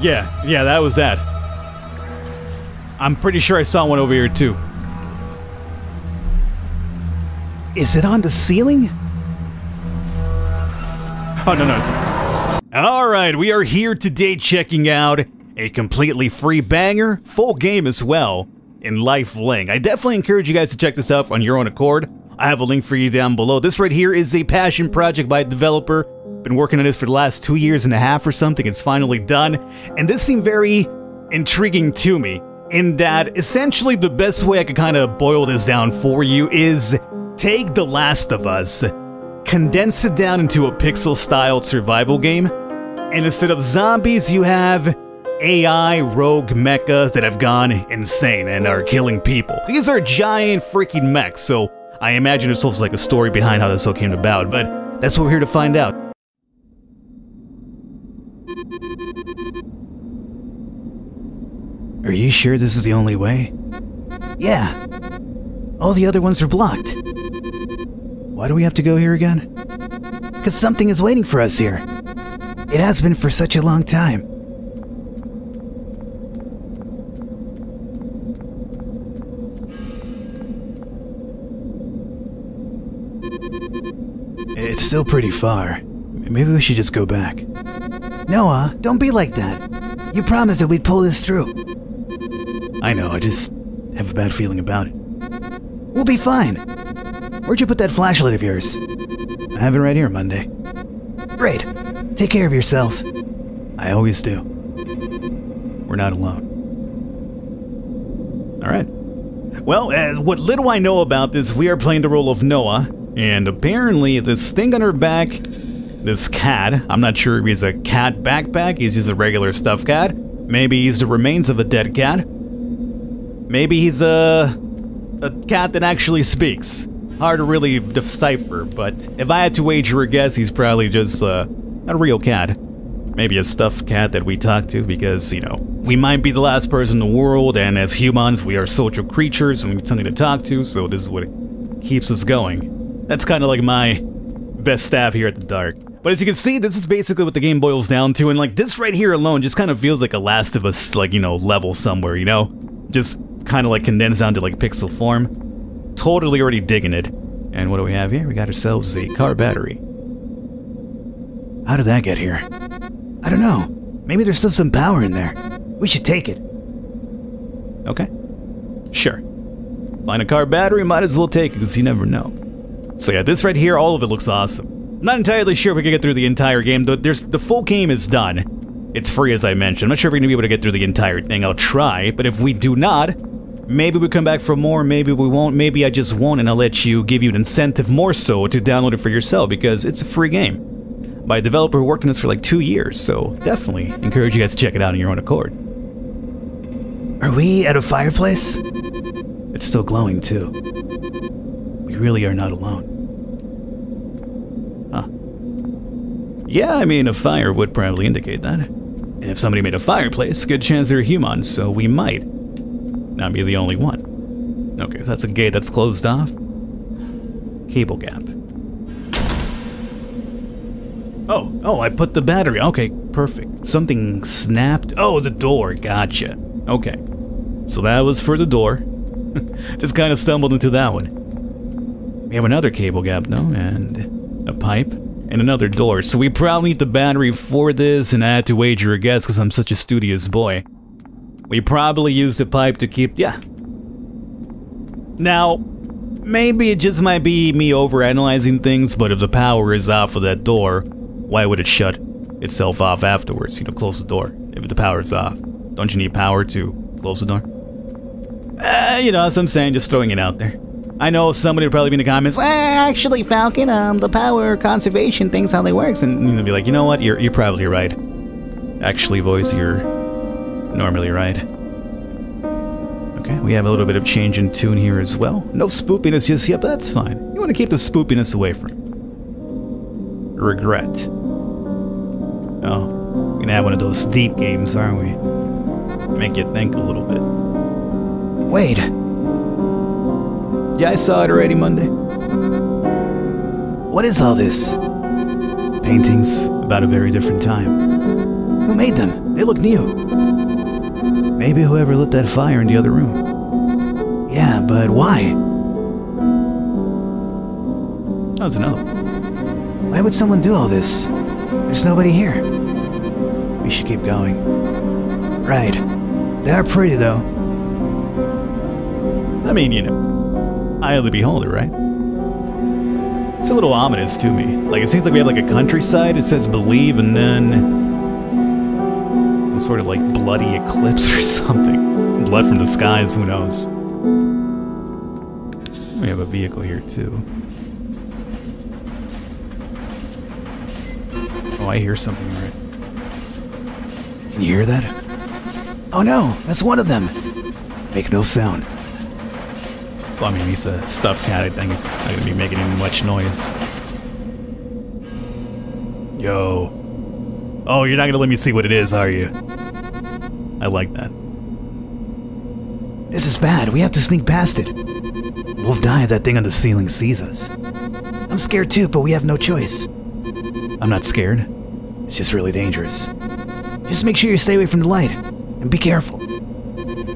Yeah, yeah, that was that. I'm pretty sure I saw one over here too. Is it on the ceiling? Oh, no, no, it's All right, we are here today checking out a completely free banger, full game as well, in Lifeling. I definitely encourage you guys to check this out on your own accord. I have a link for you down below. This right here is a passion project by a developer. Been working on this for the last two years and a half or something. It's finally done. And this seemed very intriguing to me in that essentially the best way I could kind of boil this down for you is take The Last of Us, condense it down into a pixel styled survival game, and instead of zombies, you have AI rogue mechas that have gone insane and are killing people. These are giant freaking mechs, so I imagine there's also like a story behind how this all came about, but that's what we're here to find out. Are you sure this is the only way? Yeah. All the other ones are blocked. Why do we have to go here again? Because something is waiting for us here. It has been for such a long time. It's still pretty far. Maybe we should just go back. Noah, don't be like that. You promised that we'd pull this through. I know, I just have a bad feeling about it. We'll be fine. Where'd you put that flashlight of yours? I have it right here, Monday. Great. Take care of yourself. I always do. We're not alone. Alright. Well, as what little I know about this, we are playing the role of Noah, and apparently this thing on her back, this cat, I'm not sure if he's a cat backpack, he's just a regular stuffed cat. Maybe he's the remains of a dead cat. Maybe he's a, a cat that actually speaks. Hard to really decipher, but if I had to wager a guess, he's probably just uh, a real cat. Maybe a stuffed cat that we talk to because, you know, we might be the last person in the world, and as humans, we are social creatures and we need something to talk to, so this is what keeps us going. That's kind of like my best staff here at the Dark. But as you can see, this is basically what the game boils down to, and like this right here alone just kind of feels like a Last of Us, like, you know, level somewhere, you know? Just kind of like condensed down to like pixel form. Totally already digging it. And what do we have here? We got ourselves a car battery. How did that get here? I don't know. Maybe there's still some power in there. We should take it. Okay. Sure. Find a car battery, might as well take it because you never know. So yeah, this right here, all of it looks awesome. Not entirely sure if we can get through the entire game. though. There's the full game is done. It's free as I mentioned. I'm not sure if we're gonna be able to get through the entire thing. I'll try, but if we do not, maybe we come back for more, maybe we won't, maybe I just won't and I'll let you give you an incentive more so to download it for yourself because it's a free game. By a developer who worked on this for like two years, so definitely encourage you guys to check it out on your own accord. Are we at a fireplace? It's still glowing too. We really are not alone. Huh. Yeah, I mean, a fire would probably indicate that. And if somebody made a fireplace, good chance they're humans, so we might not be the only one. Okay, that's a gate that's closed off. Cable gap. Oh, oh, I put the battery. Okay, perfect. Something snapped. Oh, the door. Gotcha. Okay. So that was for the door. Just kind of stumbled into that one. We have another cable gap, no? And a pipe. And another door. So we probably need the battery for this, and I had to wager a guess because I'm such a studious boy. We probably used the pipe to keep... yeah. Now, maybe it just might be me overanalyzing things, but if the power is off of that door, why would it shut itself off afterwards? You know, close the door if the power is off. Don't you need power to close the door? Uh, you know, as I'm saying, just throwing it out there. I know somebody would probably be in the comments, well, actually, Falcon, um, the power conservation thing's how they works. And you'll be like, you know what? You're, you're probably right. Actually, voice, you're normally right. Okay, we have a little bit of change in tune here as well. No spoopiness just yet, but that's fine. You want to keep the spoopiness away from Regret. Oh, we're gonna have one of those deep games, aren't we? Make you think a little bit. Wait. Yeah, I saw it already Monday. What is all this? Paintings about a very different time. Who made them? They look new. Maybe whoever lit that fire in the other room. Yeah, but why? That was another. Why would someone do all this? There's nobody here. We should keep going. Right. They are pretty, though. I mean, you know, eye of the beholder, right? It's a little ominous to me. Like, it seems like we have like a countryside. It says believe, and then some sort of like bloody eclipse or something. Blood from the skies, who knows? We have a vehicle here, too. Oh, I hear something right. Can you hear that? Oh no, that's one of them. Make no sound. Well, I mean, he's a stuffed cat. I think he's not gonna be making any much noise. Yo. Oh, you're not gonna let me see what it is, are you? I like that. This is bad. We have to sneak past it. We'll die if that thing on the ceiling sees us. I'm scared too, but we have no choice. I'm not scared. It's just really dangerous. Just make sure you stay away from the light. And be careful.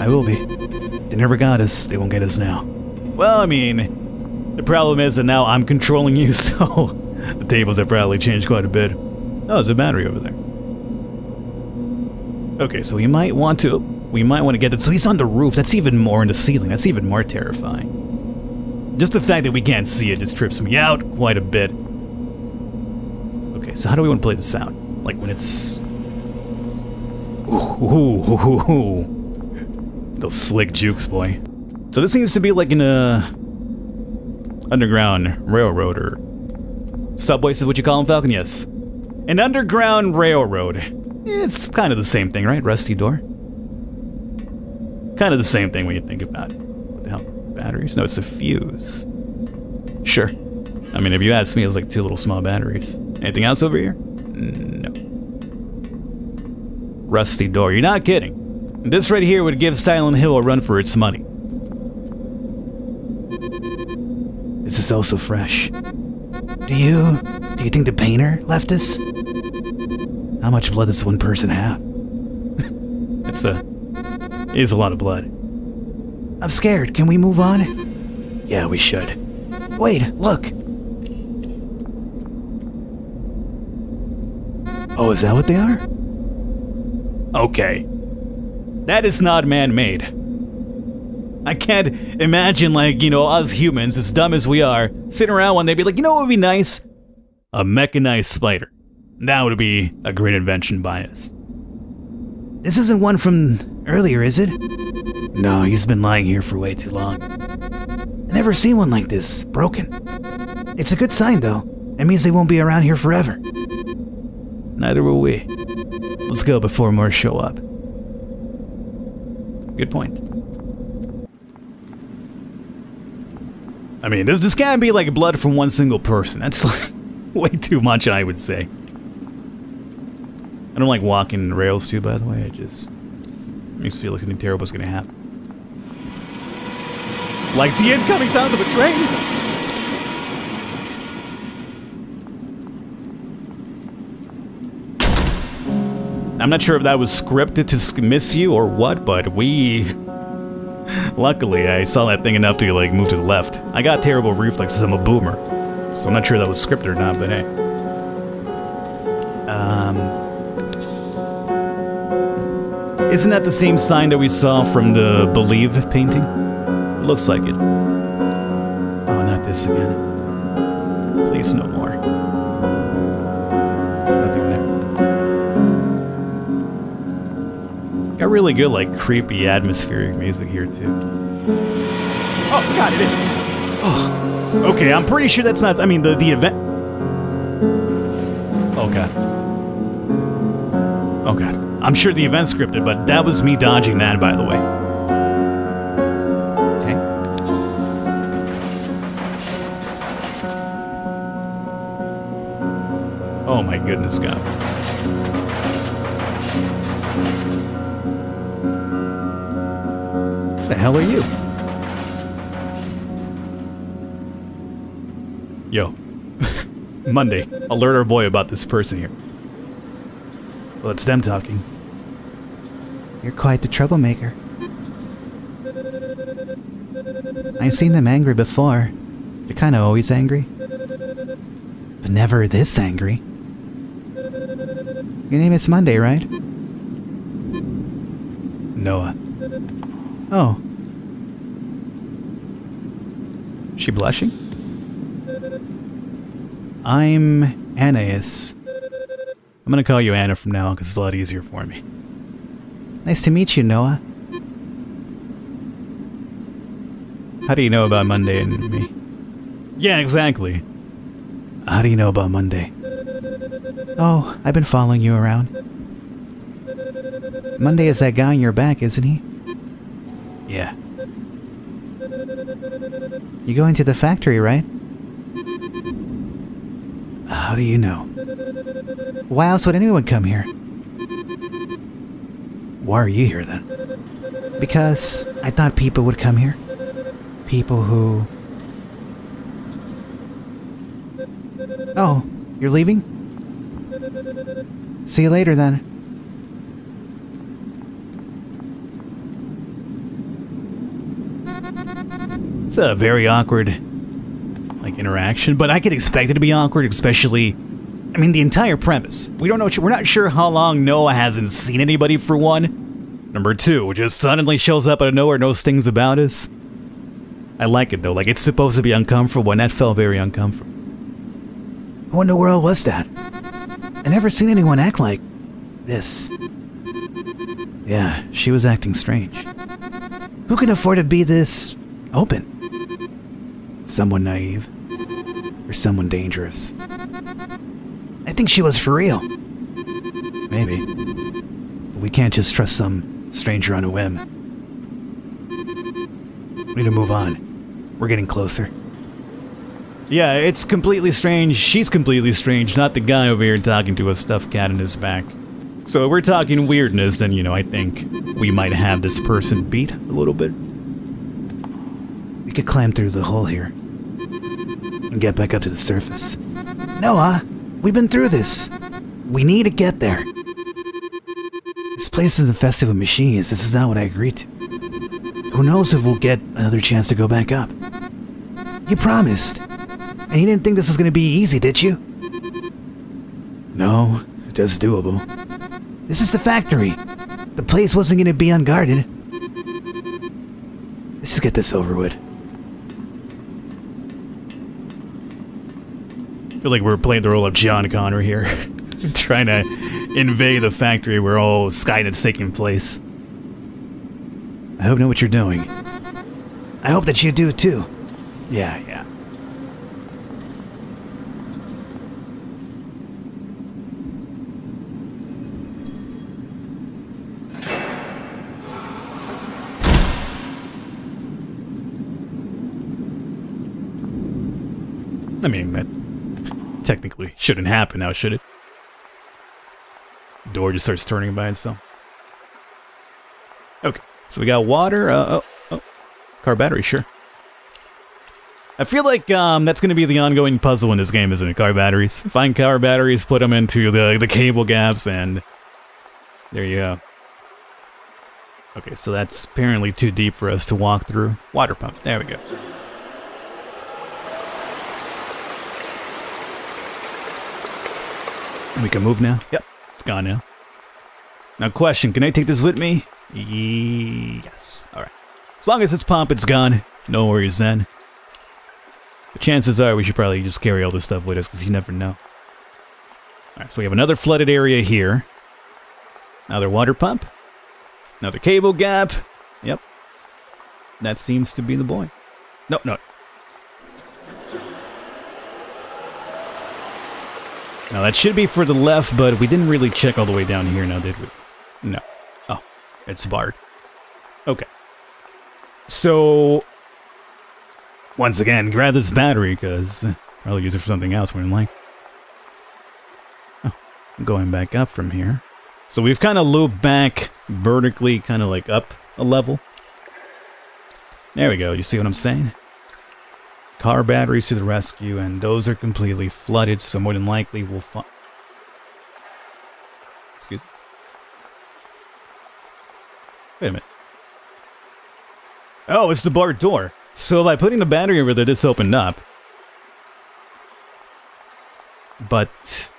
I will be. They never got us. They won't get us now. Well, I mean, the problem is that now I'm controlling you, so the tables have probably changed quite a bit. Oh, there's a battery over there. Okay, so we might want to... We might want to get it. So he's on the roof. That's even more in the ceiling. That's even more terrifying. Just the fact that we can't see it just trips me out quite a bit. Okay, so how do we want to play the sound? Like when it's... Ooh, ooh, ooh, ooh. Those slick jukes, boy. So this seems to be like in a... Underground railroad or... Subway is what you call them, Falcon? Yes. An underground railroad. It's kind of the same thing, right? Rusty door? Kind of the same thing when you think about it. What the hell? Batteries? No, it's a fuse. Sure. I mean, if you ask me, it's like two little small batteries. Anything else over here? No. Rusty door. You're not kidding. This right here would give Silent Hill a run for its money. This is also fresh. Do you... do you think the painter left us? How much blood does one person have? it's a... it is a lot of blood. I'm scared. Can we move on? Yeah, we should. Wait, look. Oh, is that what they are? Okay. That is not man-made. I can't imagine, like, you know, us humans, as dumb as we are, sitting around one day be like, you know what would be nice? A mechanized spider. That would be a great invention by us. This isn't one from earlier, is it? No, he's been lying here for way too long. I never seen one like this, broken. It's a good sign, though. It means they won't be around here forever. Neither will we. Let's go before more show up. Good point. I mean, this this can't be like blood from one single person. That's like way too much, I would say. I don't like walking rails too, by the way. It just makes me feel like something terrible is going to happen. Like the incoming sounds of a train! I'm not sure if that was scripted to miss you or what, but we... Luckily, I saw that thing enough to, like, move to the left. I got terrible reflexes, I'm a boomer. So I'm not sure that was scripted or not, but hey. Um... Isn't that the same sign that we saw from the Believe painting? Looks like it. Oh, not this again. Please, no more. Nothing there. Got really good, like, creepy atmospheric music here, too. Oh, God, it is. Oh, okay, I'm pretty sure that's not... I mean, the, the event... Oh, God. Oh, God. I'm sure the event's scripted, but that was me dodging that, by the way. Okay. Oh, my goodness, God. The hell are you? Yo. Monday. Alert our boy about this person here. Well, it's them talking. You're quite the troublemaker. I've seen them angry before. They're kind of always angry. But never this angry. Your name is Monday, right? Noah. Oh, She blushing? I'm Anais. I'm gonna call you Anna from now on because it's a lot easier for me. Nice to meet you, Noah. How do you know about Monday and me? Yeah, exactly. How do you know about Monday? Oh, I've been following you around. Monday is that guy on your back, isn't he? Yeah. You're going to the factory, right? How do you know? Why else would anyone come here? Why are you here then? Because I thought people would come here. People who. Oh, you're leaving? See you later then. It's a very awkward, like, interaction, but I could expect it to be awkward, especially. I mean, the entire premise. We don't know. We're not sure how long Noah hasn't seen anybody for one. Number two, just suddenly shows up out of nowhere, knows things about us. I like it though. Like it's supposed to be uncomfortable, and that felt very uncomfortable. Who in the world was that? I never seen anyone act like this. Yeah, she was acting strange. Who can afford to be this open? Someone naive, or someone dangerous. I think she was for real. Maybe. But we can't just trust some stranger on a whim. We need to move on. We're getting closer. Yeah, it's completely strange. She's completely strange, not the guy over here talking to a stuffed cat in his back. So if we're talking weirdness, then, you know, I think we might have this person beat a little bit. We could climb through the hole here and get back up to the surface. Noah, we've been through this. We need to get there. This place is infested with machines. This is not what I agreed to. Who knows if we'll get another chance to go back up? You promised. And you didn't think this was going to be easy, did you? No, just doable. This is the factory. The place wasn't going to be unguarded. Let's just get this over with. Feel like we're playing the role of John Connor here. Trying to invade the factory where all Skynet's taking place. I hope you know what you're doing. I hope that you do too. Yeah, yeah. I mean, technically shouldn't happen now, should it? Door just starts turning by itself. Okay, so we got water. Uh, oh, oh, car battery, sure. I feel like um, that's going to be the ongoing puzzle in this game, isn't it? Car batteries. Find car batteries, put them into the the cable gaps, and there you go. Okay, so that's apparently too deep for us to walk through. Water pump. There we go. We can move now? Yep, it's gone now. Now, question, can I take this with me? Yes. Alright. As long as it's pump, it's gone. No worries then. But chances are we should probably just carry all this stuff with us, because you never know. Alright, so we have another flooded area here. Another water pump. Another cable gap. Yep. That seems to be the boy. No, no. Now that should be for the left, but we didn't really check all the way down here now, did we? No. Oh, it's barred. Okay. So, once again, grab this battery, because I'll use it for something else when I'm like. Oh, I'm going back up from here. So we've kind of looped back vertically, kind of like up a level. There we go, you see what I'm saying? Car batteries to the rescue, and those are completely flooded, so more than likely we'll find... Excuse me. Wait a minute. Oh, it's the bar door. So by putting the battery over there, this opened up. But...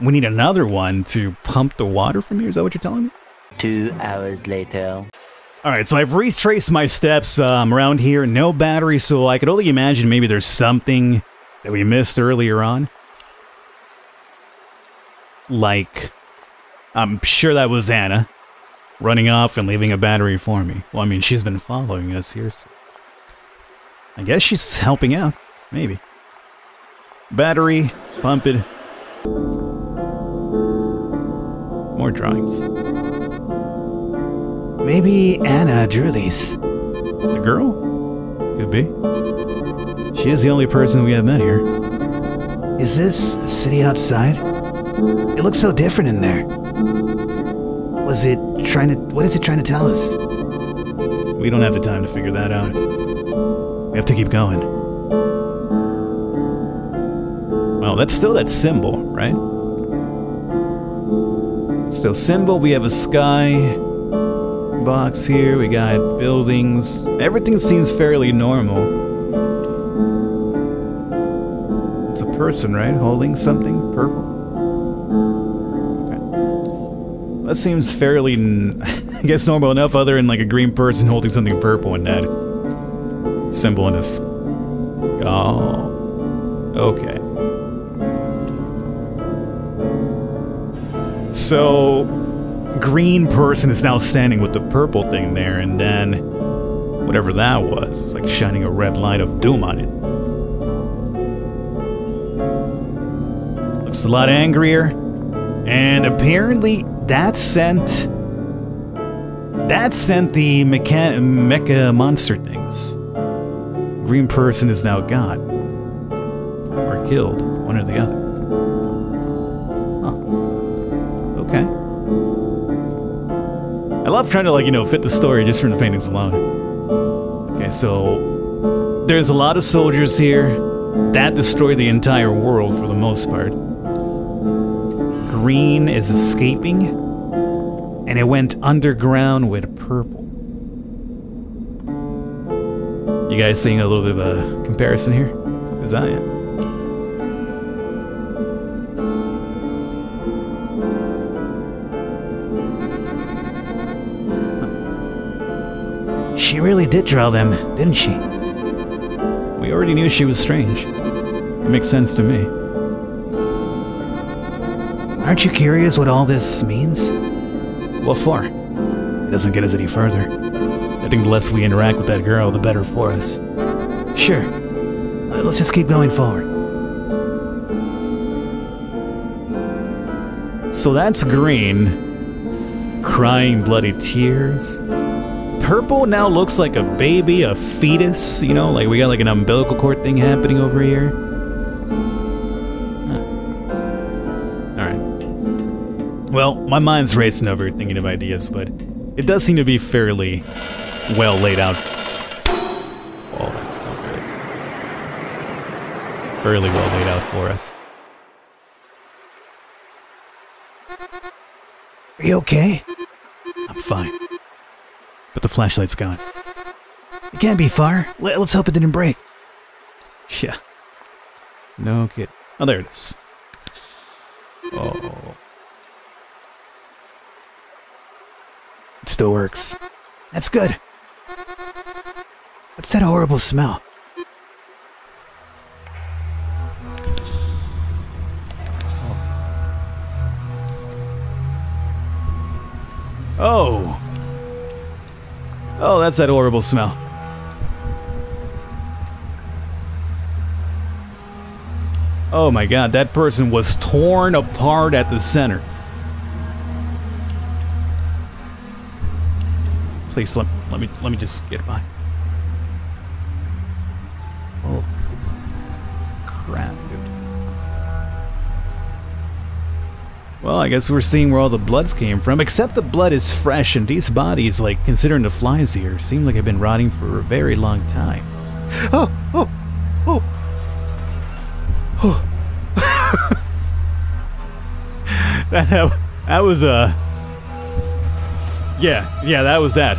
We need another one to pump the water from here, is that what you're telling me? Two hours later. All right, so I've retraced my steps um, around here. No battery, so I could only imagine maybe there's something that we missed earlier on. Like, I'm sure that was Anna running off and leaving a battery for me. Well, I mean, she's been following us here. So I guess she's helping out. Maybe. Battery, pump it. More drawings. Maybe Anna drew these. The girl? Could be. She is the only person we have met here. Is this the city outside? It looks so different in there. Was it trying to. What is it trying to tell us? We don't have the time to figure that out. We have to keep going. Well, that's still that symbol, right? Still symbol, we have a sky box here, we got buildings. Everything seems fairly normal. It's a person, right? Holding something purple? Okay. That seems fairly, I guess, normal enough, other than like a green person holding something purple and that symbol in this. Oh. Okay. So, green person is now standing with the purple thing there, and then whatever that was, it's like shining a red light of doom on it. Looks a lot angrier, and apparently that sent that sent the mecha, mecha monster things. Green person is now gone or killed, one or the other. I love trying to like, you know, fit the story just from the paintings alone. Okay, so there's a lot of soldiers here that destroy the entire world for the most part. Green is escaping and it went underground with purple. You guys seeing a little bit of a comparison here? Because I am. She really did draw them, didn't she? We already knew she was strange. It makes sense to me. Aren't you curious what all this means? What for? It doesn't get us any further. I think the less we interact with that girl, the better for us. Sure. Let's just keep going forward. So that's green. Crying bloody tears. Purple now looks like a baby, a fetus, you know, like we got like an umbilical cord thing happening over here. Huh. Alright. Well, my mind's racing over thinking of ideas, but it does seem to be fairly well laid out. Oh, that's not good. Fairly well laid out for us. Are you okay? I'm fine. But the flashlight's gone. It can't be far. Let, us hope it didn't break. Yeah. No kid. Oh, there it is. Oh. It still works. That's good. What's that horrible smell? Oh. Oh, that's that horrible smell. Oh my god, that person was torn apart at the center. Please let, let me let me just get by. Well, I guess we're seeing where all the bloods came from, except the blood is fresh and these bodies, like considering the flies here, seem like they've been rotting for a very long time. Oh, oh, oh. Oh. that, that, that was a Yeah, yeah, that was that.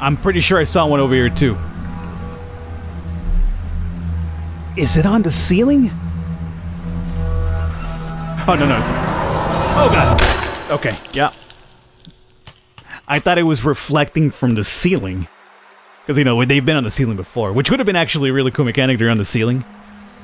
I'm pretty sure I saw one over here too. Is it on the ceiling? Oh no no! It's, oh god. Okay. Yeah. I thought it was reflecting from the ceiling, because you know they've been on the ceiling before, which would have been actually a really cool mechanic. They're on the ceiling.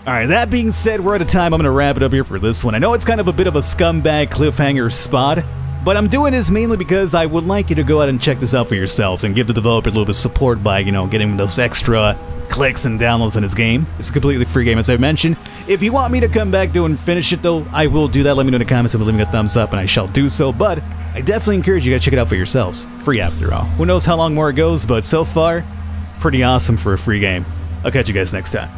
All right. That being said, we're out of time. I'm gonna wrap it up here for this one. I know it's kind of a bit of a scumbag cliffhanger spot. But I'm doing this mainly because I would like you to go out and check this out for yourselves and give the developer a little bit of support by, you know, getting those extra clicks and downloads in his game. It's a completely free game, as I mentioned. If you want me to come back to and finish it, though, I will do that. Let me know in the comments and leave me a thumbs up, and I shall do so. But I definitely encourage you guys to check it out for yourselves. Free after all. Who knows how long more it goes, but so far, pretty awesome for a free game. I'll catch you guys next time.